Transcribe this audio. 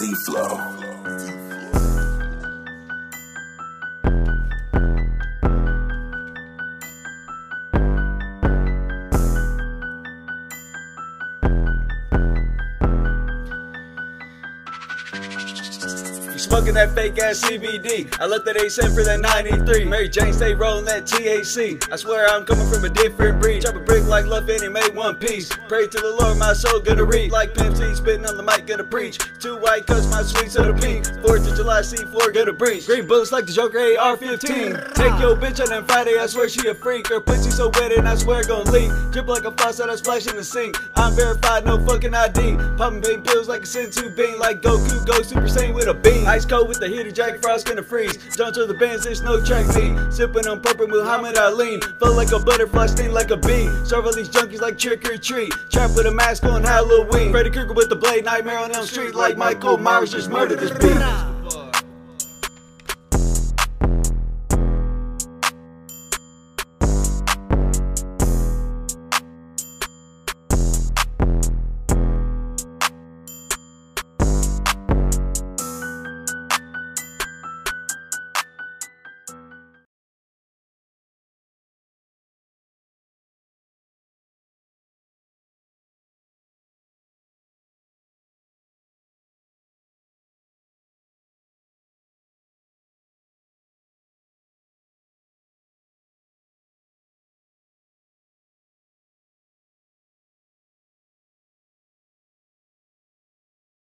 Z-Flow. You smoking that fake ass CBD. I looked at they sent for that 93. Mary Jane stay rolling that THC. I swear I'm coming from a different breed. Like Love and made one piece. Pray to the Lord, my soul gonna read. Like Pimp C, spitting on the mic, gonna preach. Two white cuts, my sweets of the pink. 4th of July, C4, gonna breach. Green bullets like the Joker AR-15. Take your bitch on that Friday, I swear she a freak. Her pussy so wet and I swear gonna leak. Drip like a faucet, I splash in the sink. I'm verified, no fucking ID. Popping pain pills like a Senzu bean. Like Goku, go Super Saiyan with a beam. Ice cold with the heater, Jack Frost gonna freeze. Jump to the bands, there's no track me. Sipping on purple Muhammad Ali. Feel like a butterfly, sting like a bee. Serve all these junkies like trick or treat. Trap with a mask on Halloween. Freddy Krueger with the blade, nightmare on Elm Street. Like Michael Myers just murdered this beat.